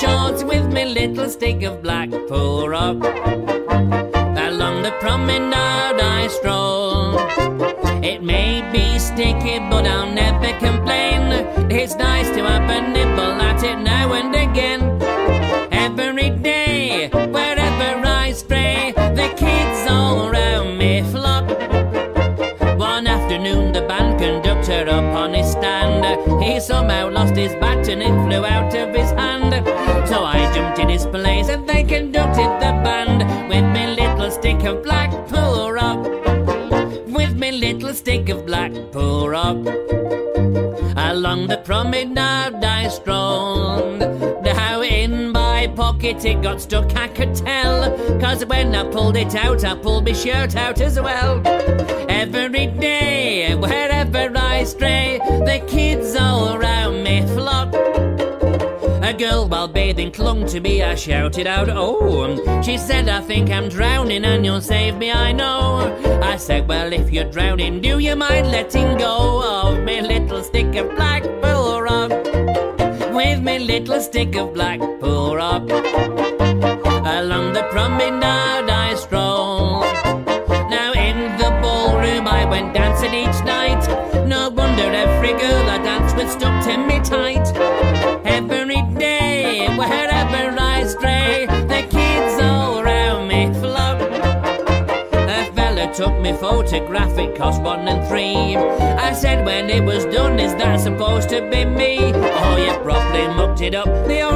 shorts with me little stick of Blackpool rock. Along the promenade I stroll. It may be sticky, but I'll never complain. It's nice to have a nibble at it now and again. Every day, wherever I stray, the kids all round me flock. One afternoon, the band conductor up on his stand, he somehow lost his bat and it flew out of his hand. I his and they conducted the band with me little stick of Blackpool up with me little stick of Blackpool up Along the promenade I strolled. Now in my pocket it got stuck, I could tell. Cause when I pulled it out, I pulled my shirt out as well. Every day, wherever I stray, the kids all around bathing clung to me, I shouted out, Oh, she said, I think I'm drowning and you'll save me, I know. I said, Well, if you're drowning, do you mind letting go of me little stick of black pull rock? With me little stick of Blackpool rock. Along the promenade I stroll. Now in the ballroom I went dancing each night. No wonder every girl I danced with stuck to me tight. Took me photograph, it cost one and three. I said when it was done, is that supposed to be me? Oh, you probably mucked it up. The